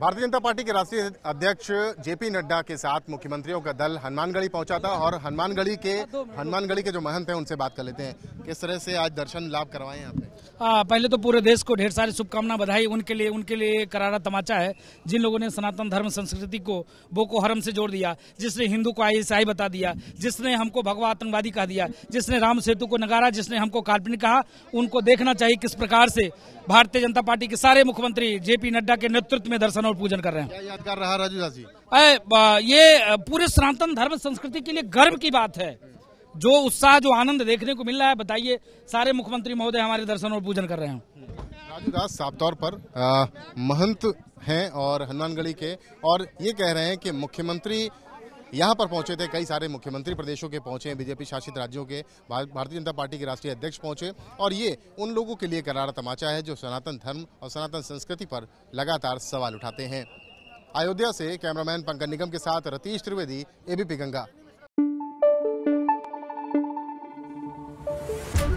Bharatiya Janata party के राष्ट्रीय अध्यक्ष जेपी नड्डा के साथ मुख्यमंत्रियों का दल हनुमानगढ़ी पहुँचा था और हनुमानगढ़ी के हनुमानगढ़ी के जो महंत हैं, उनसे बात कर लेते हैं। किस तरह से आज दर्शन लाभ करवाए आपने? आ, पहले तो पूरे देश को ढेर सारी शुभकामना बधाई उनके लिए उनके लिए करारा तमाचा है जिन लोगों ने सनातन धर्म संस्कृति को बोको हरम से जोड़ दिया जिसने हिंदू को आई बता दिया जिसने हमको भगवा आतंकवादी कह दिया जिसने राम सेतु को नगारा जिसने हमको काल्पनिक कहा उनको देखना चाहिए किस प्रकार से भारतीय जनता पार्टी के सारे मुख्यमंत्री जेपी नड्डा के नेतृत्व में दर्शन और पूजन कर रहे हैं। यादगार रहा राजू दास? जी ये पूरे सनातन धर्म संस्कृति के लिए गर्व की बात है। जो उत्साह जो आनंद देखने को मिल रहा है बताइए। सारे मुख्यमंत्री महोदय हमारे दर्शन और पूजन कर रहे हैं। राजू दास साफ़ तौर पर आ, महंत हैं और हनुमानगढ़ी के और ये कह रहे हैं कि मुख्यमंत्री यहाँ पर पहुँचे थे कई सारे मुख्यमंत्री प्रदेशों के पहुँचे बीजेपी शासित राज्यों के भारतीय जनता पार्टी के राष्ट्रीय अध्यक्ष पहुँचे और ये उन लोगों के लिए करारा तमाचा है जो सनातन धर्म और सनातन संस्कृति पर लगातार सवाल उठाते हैं। अयोध्या से कैमरामैन पंकज निगम के साथ रतीश त्रिवेदी एबीपी गंगा।